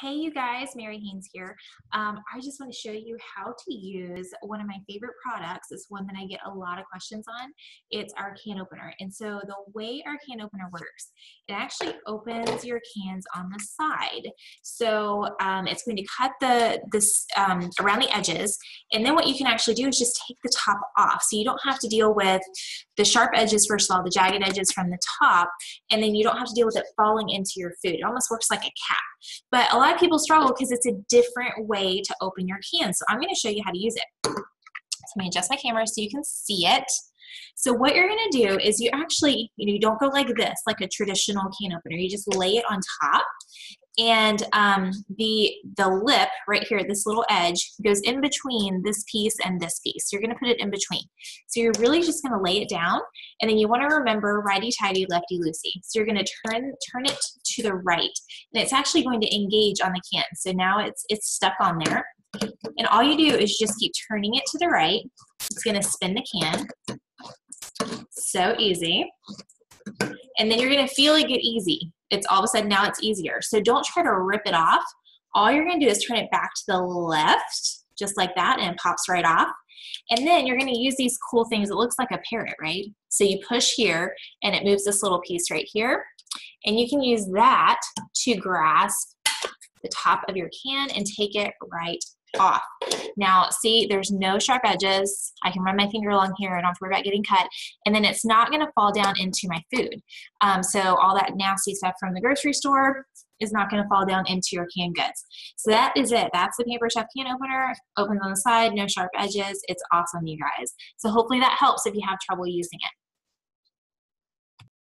Hey, you guys, Mary Haynes here. Um, I just want to show you how to use one of my favorite products. It's one that I get a lot of questions on. It's our can opener. And so the way our can opener works, it actually opens your cans on the side. So um, it's going to cut the this um, around the edges. And then what you can actually do is just take the top off. So you don't have to deal with the sharp edges, first of all, the jagged edges from the top, and then you don't have to deal with it falling into your food. It almost works like a cap. But a lot of people struggle because it's a different way to open your can. So I'm going to show you how to use it. So let me adjust my camera so you can see it. So what you're going to do is you actually, you know, you don't go like this, like a traditional can opener. You just lay it on top and um, the the lip right here, this little edge, goes in between this piece and this piece. You're going to put it in between. So you're really just going to lay it down, and then you want to remember righty-tighty, lefty-loosey. So you're going to turn turn it to the right, and it's actually going to engage on the can. So now it's it's stuck on there, and all you do is just keep turning it to the right. It's going to spin the can. So easy. And then you're going to feel it get easy it's all of a sudden now it's easier. So don't try to rip it off. All you're going to do is turn it back to the left, just like that, and it pops right off. And then you're going to use these cool things. It looks like a parrot, right? So you push here, and it moves this little piece right here. And you can use that to grasp the top of your can and take it right off. Now, see, there's no sharp edges. I can run my finger along here. I don't have to worry about getting cut. And then it's not going to fall down into my food. Um, so all that nasty stuff from the grocery store is not going to fall down into your canned goods. So that is it. That's the Pampered Chef can opener. Opens on the side, no sharp edges. It's awesome, you guys. So hopefully that helps if you have trouble using it.